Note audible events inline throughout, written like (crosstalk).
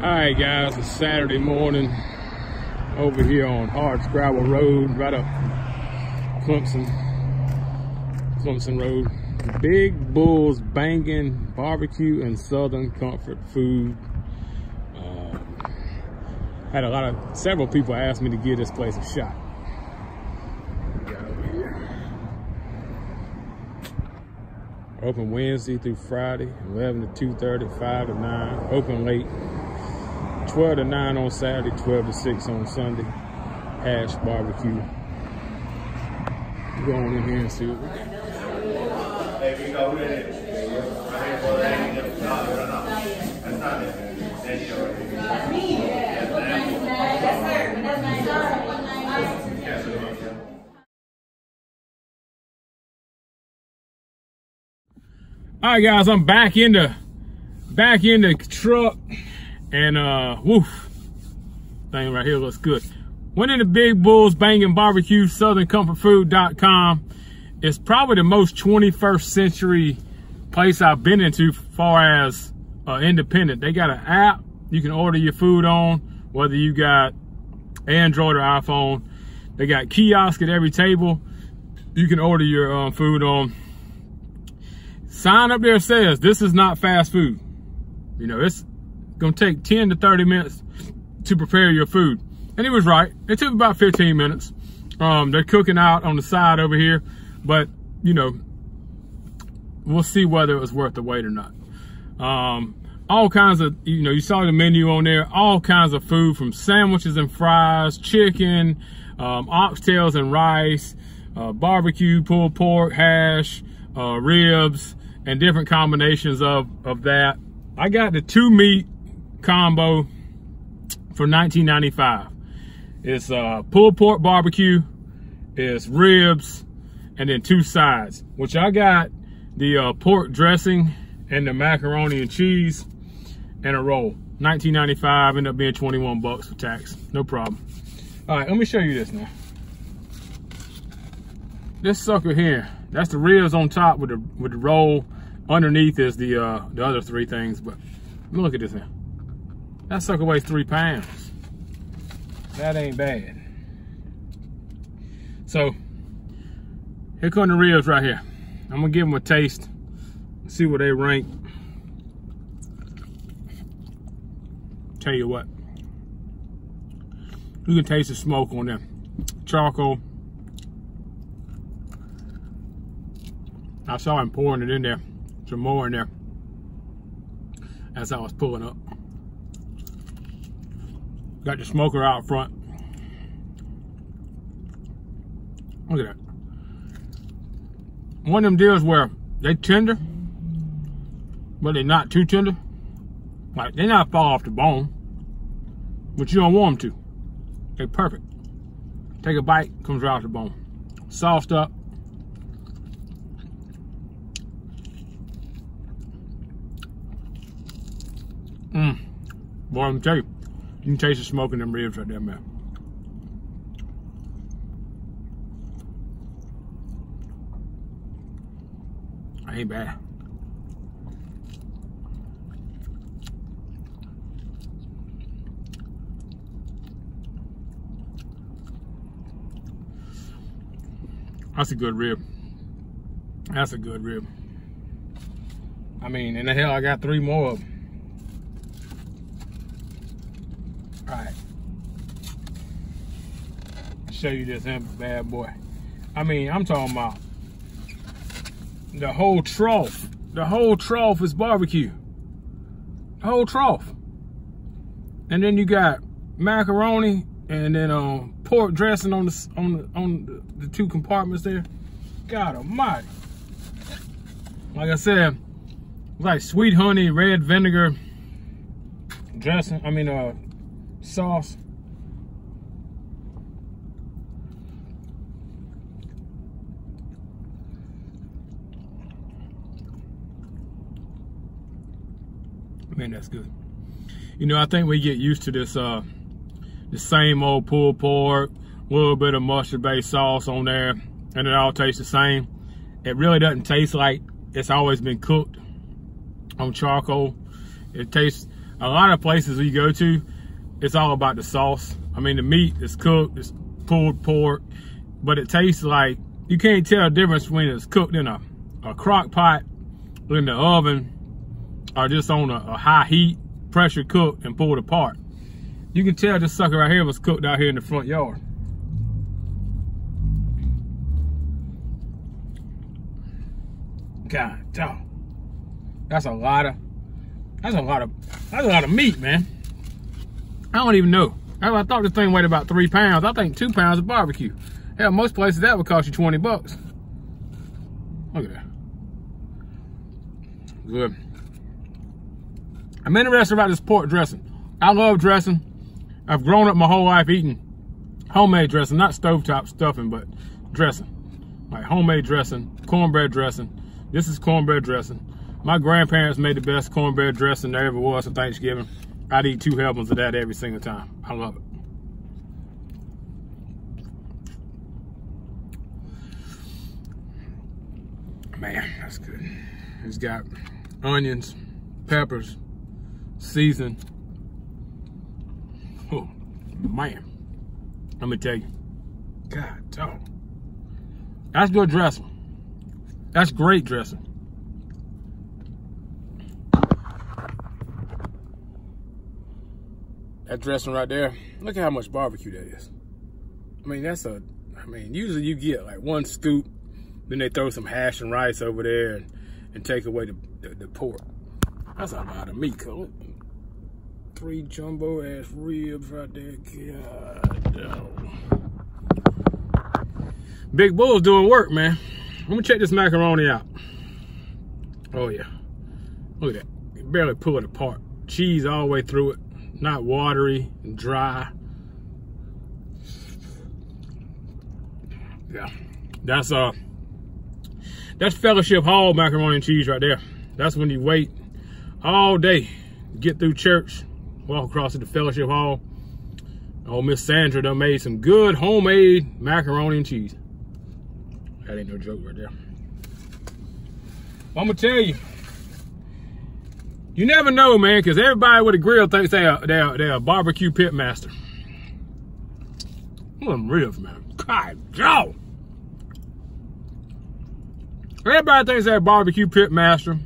All right, guys, it's Saturday morning over here on Hard Scrabble Road, right up Clemson, Clemson Road. Big Bulls Banging Barbecue and Southern Comfort Food. Uh, had a lot of, several people asked me to give this place a shot. Open Wednesday through Friday, 11 to 2.30, 5 to 9. Open late, 12 to 9 on Saturday, 12 to 6 on Sunday. Hash barbecue. Go on in here and see what we got. All right, guys, I'm back in the back in the truck, and uh, woof, thing right here looks good. Went into Big Bulls Banging Barbecue, SouthernComfortFood.com. It's probably the most 21st century place I've been into, far as uh, independent. They got an app you can order your food on, whether you got Android or iPhone. They got kiosk at every table. You can order your um, food on sign up there says this is not fast food. You know, it's gonna take 10 to 30 minutes to prepare your food. And he was right. It took about 15 minutes. Um, they're cooking out on the side over here, but you know, we'll see whether it was worth the wait or not. Um, all kinds of, you know, you saw the menu on there, all kinds of food from sandwiches and fries, chicken, um, oxtails and rice, uh, barbecue, pulled pork, hash, uh, ribs, and different combinations of, of that. I got the two meat combo for 19.95. It's uh, pulled pork barbecue, it's ribs, and then two sides, which I got the uh, pork dressing and the macaroni and cheese and a roll. 19.95 ended up being 21 bucks for tax. No problem. All right, let me show you this now. This sucker here, that's the ribs on top with the with the roll Underneath is the uh, the other three things, but look at this now. That sucker weighs three pounds. That ain't bad. So, here come the ribs right here. I'm gonna give them a taste, see where they rank. Tell you what, you can taste the smoke on them. Charcoal. I saw him pouring it in there some more in there as I was pulling up. Got the smoker out front. Look at that. One of them deals where they tender, but they're not too tender. Like they not fall off the bone, but you don't want them to. They're perfect. Take a bite, comes right off the bone. Soft up, Mmm. Boy, I'm tell you, you can taste the smoke in them ribs right there, man. Ain't bad. That's a good rib. That's a good rib. I mean, in the hell, I got three more of them. All right. Show you this bad boy. I mean, I'm talking about the whole trough. The whole trough is barbecue. The whole trough. And then you got macaroni and then um pork dressing on the on the on the, the two compartments there. God almighty. Like I said, like sweet honey, red vinegar dressing. I mean uh sauce. Man, that's good. You know, I think we get used to this, uh, the same old pulled pork, little bit of mustard-based sauce on there, and it all tastes the same. It really doesn't taste like it's always been cooked on charcoal. It tastes a lot of places we go to, it's all about the sauce. I mean, the meat is cooked, it's pulled pork, but it tastes like, you can't tell the difference when it's cooked in a, a crock pot, in the oven, or just on a, a high heat, pressure cooked and pulled apart. You can tell this sucker right here was cooked out here in the front yard. God. That's a lot of, that's a lot of, that's a lot of meat, man. I don't even know. I thought this thing weighed about three pounds. I think two pounds of barbecue. Hell, most places that would cost you 20 bucks. Look at that. Good. I'm interested about this pork dressing. I love dressing. I've grown up my whole life eating homemade dressing, not stovetop stuffing, but dressing. Like homemade dressing, cornbread dressing. This is cornbread dressing. My grandparents made the best cornbread dressing there ever was for Thanksgiving. I'd eat two helpings of that every single time. I love it. Man, that's good. It's got onions, peppers, seasoned. Oh, man. Let me tell you. God, dog. That's good dressing. That's great dressing. That dressing right there, look at how much barbecue that is. I mean, that's a, I mean, usually you get like one scoop, then they throw some hash and rice over there and, and take away the, the, the pork. That's a lot of meat, Colin. Three jumbo ass ribs right there. God. Big Bull's doing work, man. Let me check this macaroni out. Oh yeah. Look at that. Barely pull it apart. Cheese all the way through it not watery and dry. Yeah, that's uh, that's Fellowship Hall macaroni and cheese right there. That's when you wait all day, get through church, walk across to the Fellowship Hall. Oh, Miss Sandra done made some good homemade macaroni and cheese. That ain't no joke right there. I'm gonna tell you, you never know, man, because everybody with a grill thinks they are, they are, they are a barbecue pit. Them ribs, man. God, Joe. Everybody thinks they're a barbecue pit master.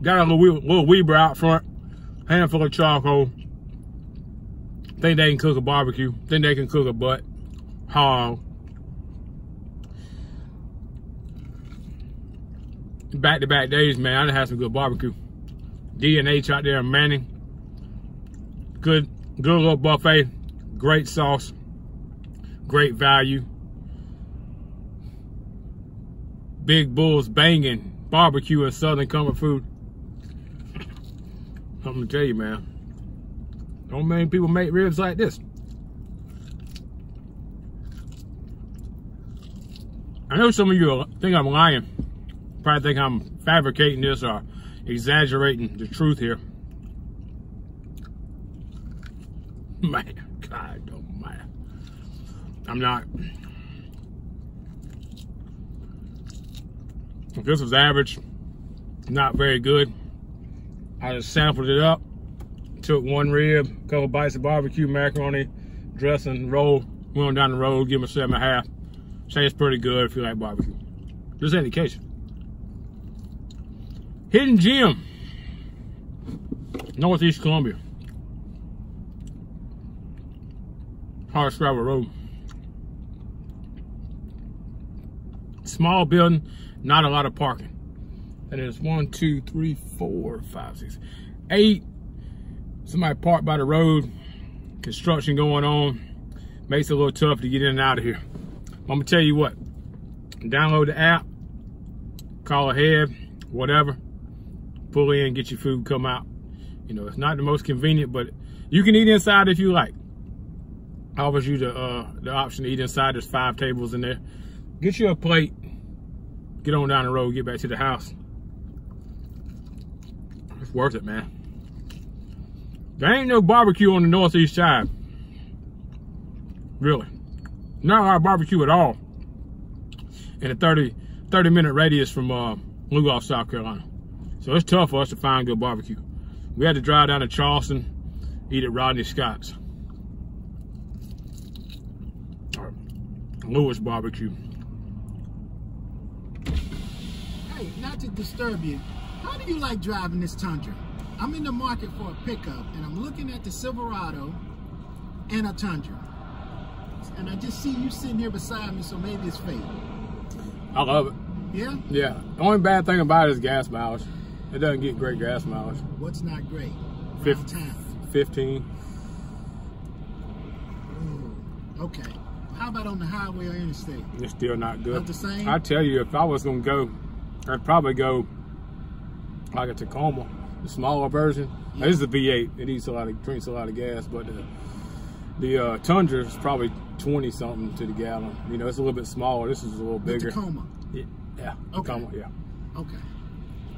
Got a little, little Weber out front, handful of charcoal. Think they can cook a barbecue. Think they can cook a butt, hog. Back to back days, man. I done had some good barbecue. D&H out there in Manning. Good, good little buffet. Great sauce. Great value. Big Bulls banging barbecue and Southern Comfort food. I'm gonna tell you, man. Don't many people make ribs like this. I know some of you think I'm lying. Probably think I'm fabricating this or exaggerating the truth here. Man, God almighty. I'm not. This was average, not very good. I just sampled it up, took one rib, couple bites of barbecue macaroni, dressing, roll, went on down the road, give them a seven and a half. Say it's pretty good if you like barbecue. Just indication. Hidden Gem, Northeast Columbia. Hardscrabble Road. Small building, not a lot of parking. And there's one, two, three, four, five, six, eight. Somebody parked by the road. Construction going on. Makes it a little tough to get in and out of here. I'm gonna tell you what. Download the app. Call ahead. Whatever pull in, get your food, come out. You know, it's not the most convenient, but you can eat inside if you like. Offers you the uh, the option to eat inside. There's five tables in there. Get you a plate. Get on down the road. Get back to the house. It's worth it, man. There ain't no barbecue on the northeast side. Really. Not a lot of barbecue at all. In a 30, 30 minute radius from uh, Lugoff, South Carolina. So it's tough for us to find good barbecue. We had to drive down to Charleston, eat at Rodney Scott's. Or Lewis Barbecue. Hey, not to disturb you, how do you like driving this Tundra? I'm in the market for a pickup, and I'm looking at the Silverado and a Tundra. And I just see you sitting here beside me, so maybe it's fate. I love it. Yeah? Yeah. The only bad thing about it is gas mileage. It doesn't get great gas mileage. What's not great? Fif- town. 15. Ooh, okay. How about on the highway or interstate? It's still not good. Not the same? I tell you, if I was gonna go, I'd probably go like a Tacoma, the smaller version. Yeah. This is a V8. It eats a lot of drinks a lot of gas, but the the uh, Tundra is probably 20 something to the gallon. You know, it's a little bit smaller. This is a little The bigger. Tacoma. Yeah, yeah. Okay. Tacoma, yeah. Okay.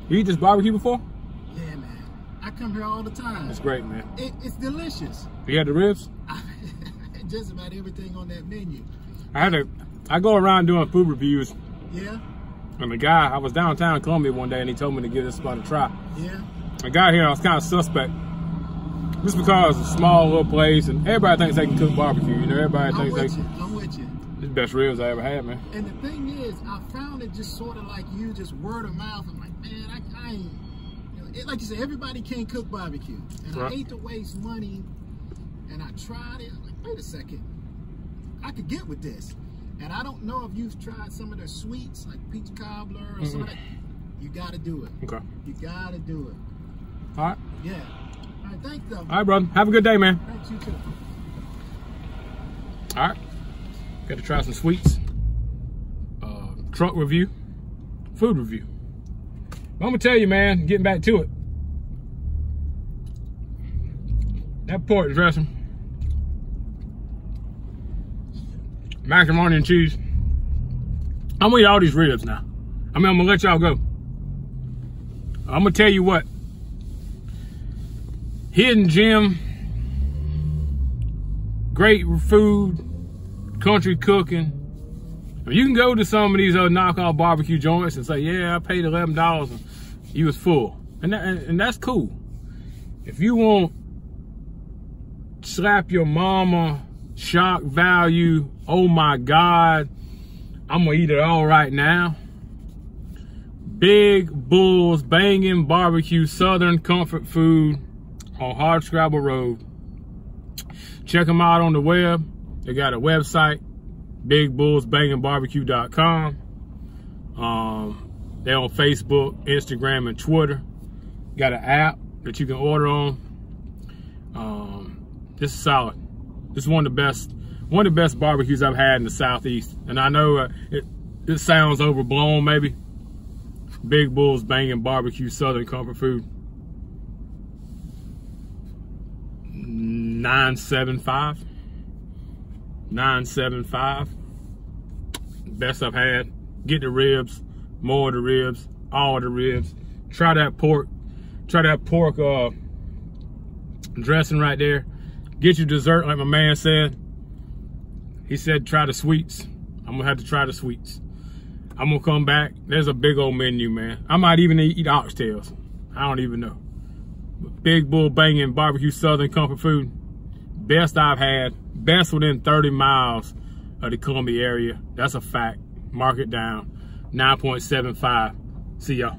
You eat this barbecue before? Yeah, man. I come here all the time. It's great, man. It, it's delicious. You had the ribs? (laughs) Just about everything on that menu. I had a. I go around doing food reviews, Yeah? and the guy I was downtown Columbia one day, and he told me to give this spot a try. Yeah? I got here, I was kind of suspect. Just because it's a small little place and everybody thinks they can cook barbecue. You know, everybody I'm thinks they you. I'm with you. Best ribs I ever had, man. And the thing is, I found it just sort of like you, just word of mouth. I'm like, man, I, I ain't. You know, it, like you said, everybody can't cook barbecue, and Right. I hate to waste money. And I tried it. I'm like, wait a second, I could get with this. And I don't know if you've tried some of their sweets, like peach cobbler or some of that. You got to do it. Okay. You got to do it. All right. Yeah. All right. Thanks, though. All right, brother. Have a good day, man. Thanks you too. All right. Got to try some sweets. Uh, truck review. Food review. But I'm going to tell you, man, getting back to it. That pork dressing. Macaroni and cheese. I'm gonna eat all these ribs now. I mean, I'm gonna let y'all go. I'm gonna tell you what. Hidden gem. Great food. Country cooking. You can go to some of these uh, other knockoff barbecue joints and say, yeah, I paid $11 and you was full. And, that, and, and that's cool. If you want slap your mama, shock value, oh my God, I'm gonna eat it all right now. Big Bulls Banging Barbecue Southern Comfort Food on Hard Scrabble Road. Check them out on the web. They got a website, bigbullsbangingbbq.com. Um, they're on Facebook, Instagram, and Twitter. Got an app that you can order on. Um, this is solid. This is one of the best, one of the best barbecues I've had in the southeast. And I know uh, it, it sounds overblown, maybe. Big Bulls Banging Barbecue Southern Comfort Food. 975. 975. Best I've had. Get the ribs, more of the ribs, all the ribs. Try that pork, try that pork uh, dressing right there. Get your dessert, like my man said. He said try the sweets. I'm gonna have to try the sweets. I'm gonna come back. There's a big old menu, man. I might even eat oxtails. I don't even know. Big Bull Banging Barbecue Southern Comfort Food. Best I've had. Best within 30 miles of the Columbia area. That's a fact. Mark it down. 9.75. See y'all.